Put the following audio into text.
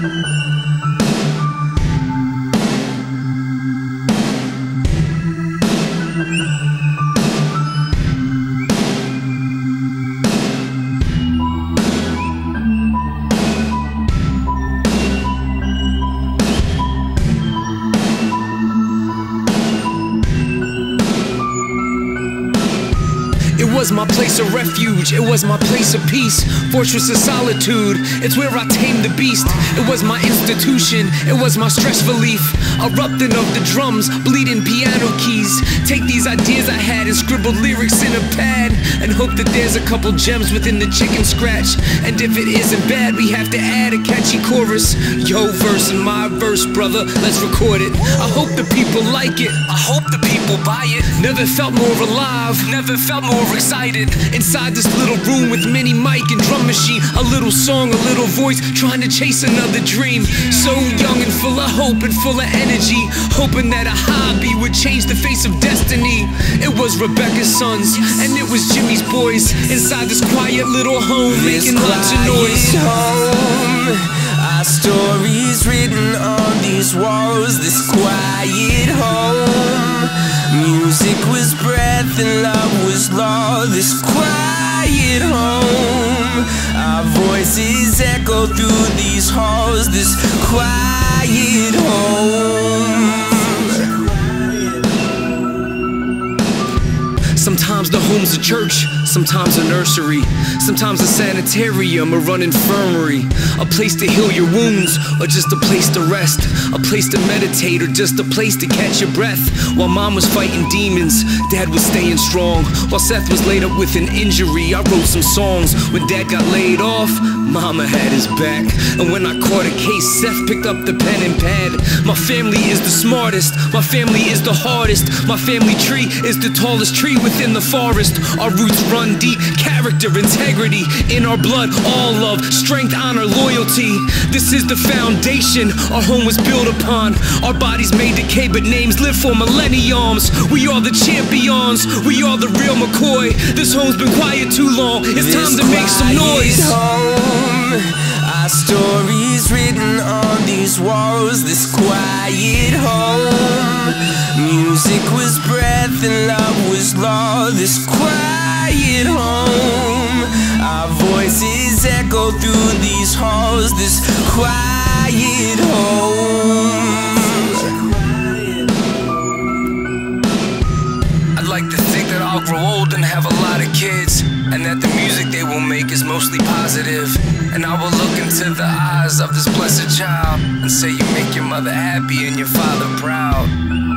It was my place of refuge, it was my place of peace, fortress of solitude. It's where I tamed the beast. It was my institution, it was my stress relief. Erupting of the drums, bleeding piano keys. Take these ideas I had and scribbled lyrics in a pad, and hope that there's a couple gems within the chicken scratch. And if it isn't bad, we have to add a catchy chorus. Yo, verse and my verse, brother, let's record it. I hope the people like it, I hope the people buy it. Never felt more alive, never felt more excited. Inside this little room with mini mic and drum machine, a little song, a little voice, trying to chase another dream. So young and full of hope and full of energy, hoping that a hobby would change the face of destiny. It was Rebecca's sons, and it was Jimmy's boys inside this quiet little home, making lots of noise. home. Our stories written on these walls. This quiet. Music was breath and love was law. This quiet home. Our voices echo through these halls. This quiet home. Sometimes the home's a church, sometimes a nursery, sometimes a sanitarium, a run infirmary, a place to heal your wounds, or just a place to rest, a place to meditate, or just a place to catch your breath. While mom was fighting demons, dad was staying strong. While Seth was laid up with an injury, I wrote some songs. When dad got laid off, mama had his back. And when I caught a case, Seth picked up the pen and pad. My family is the smartest, my family is the hardest, my family tree is the tallest tree within the forest. Our roots run deep, character, integrity in our blood, all love, strength, honor, loyalty. This is the foundation our home was built upon. Our bodies may decay, but names live for millenniums. We are the champions, we are the real McCoy. This home's been quiet too long, it's time to make some noise. Home. Our stories written on these walls. This quiet home. Music was breath and love was law. This quiet home. Our voices echo through these halls. This quiet home. I'd like to think that I'll grow old and have a lot of kids, and that the music they will make is mostly positive. And I will look into the eyes of this blessed child and say, You make your mother happy and your father proud.